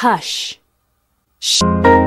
hush. Shh.